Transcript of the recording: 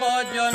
ভজন